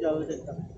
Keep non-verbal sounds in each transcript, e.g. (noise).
jauh dari.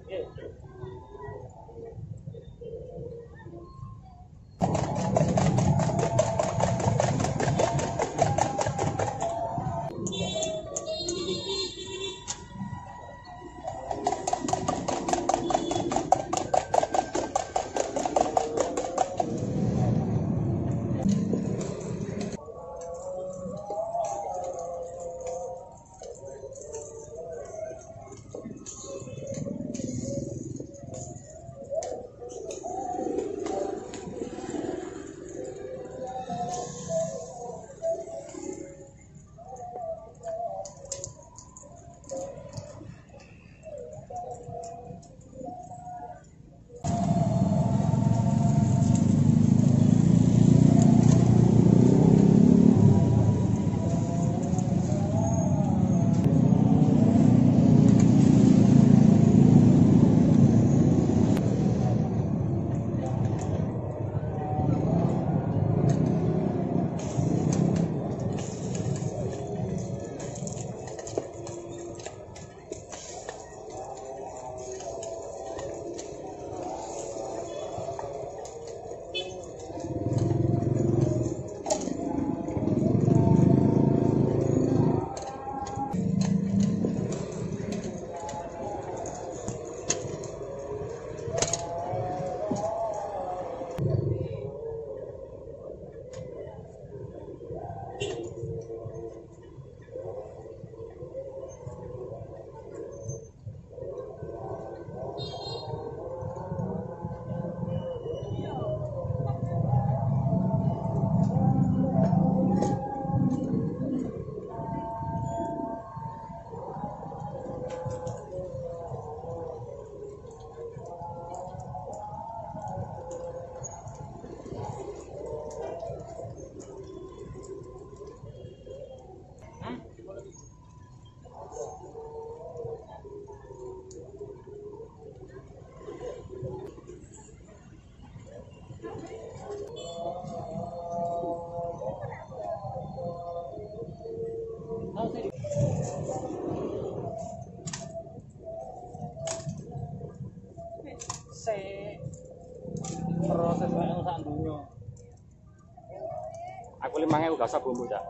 Ewu gak usah bumbu cak.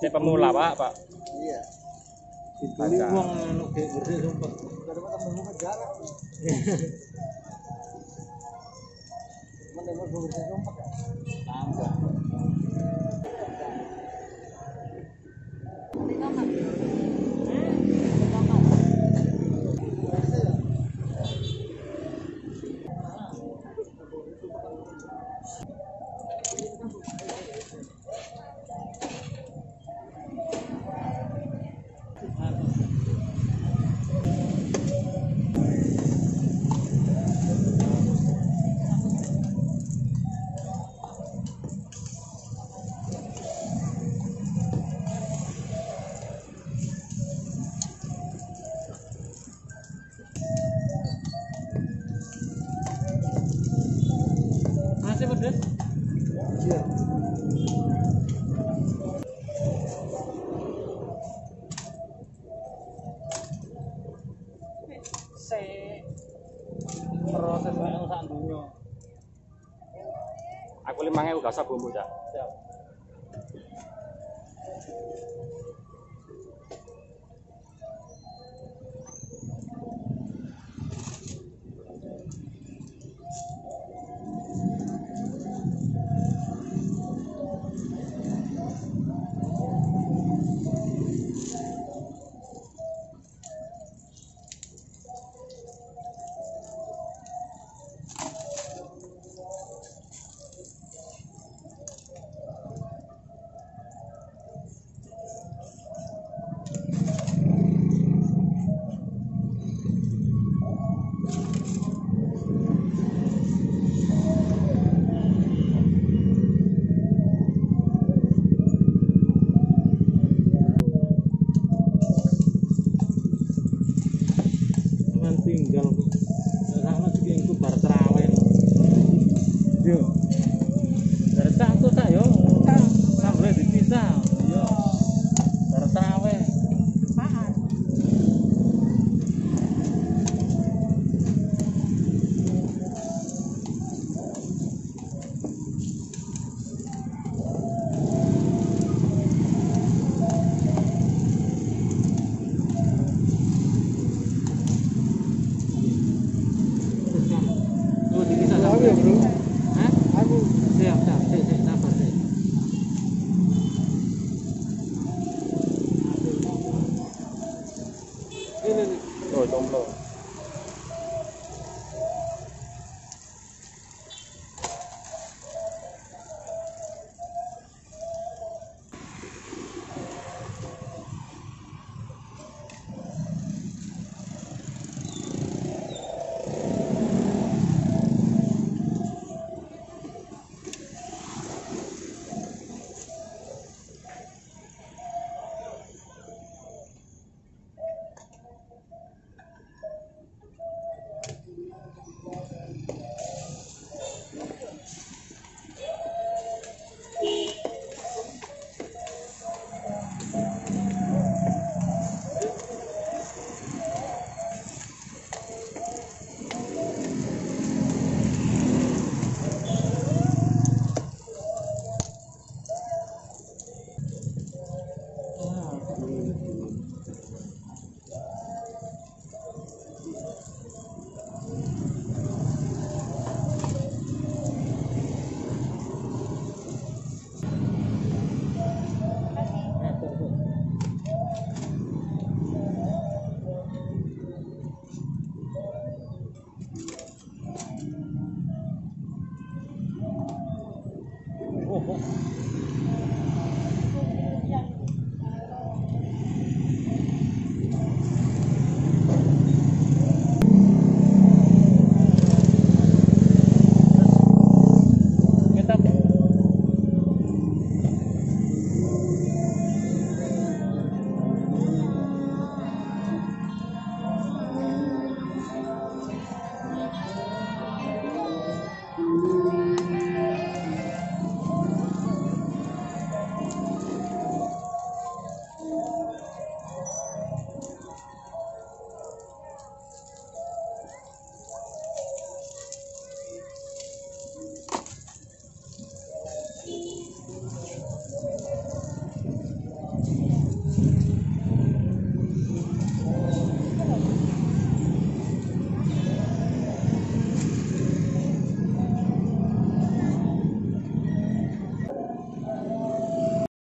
Si pemula pak, pak. Iya. Dibeli uang anu gede sumpah. Membuka jarak. Mana mau bersih (laughs) sumpah? Tambah. Gak usah bumbu, Cak. Gracias.